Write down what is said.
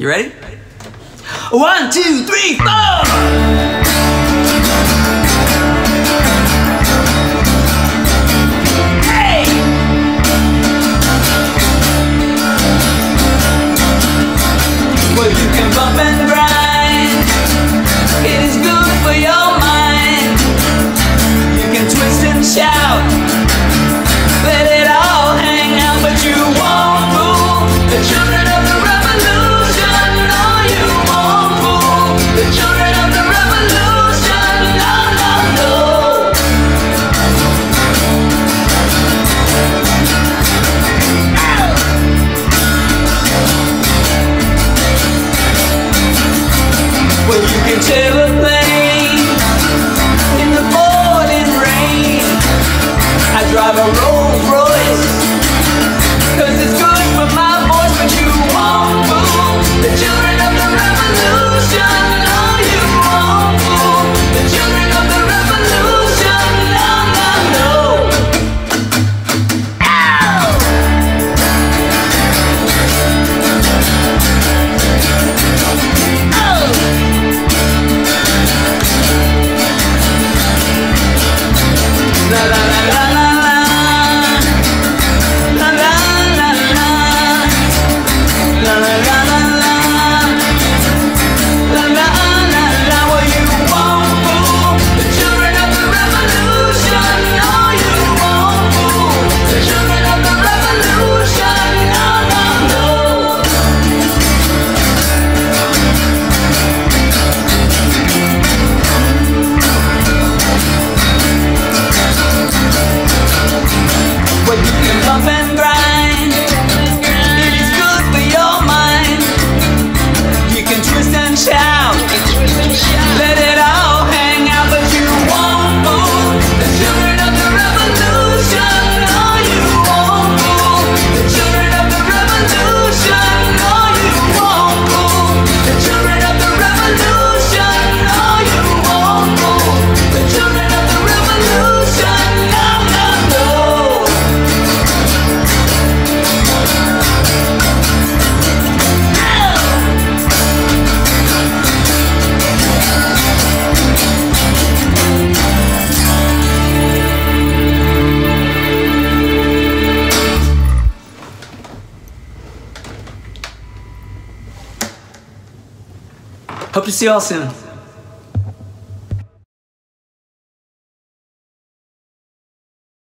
You ready? One, two, three, four! Well, you can bump and grind. the road, road. Hope to see you all soon.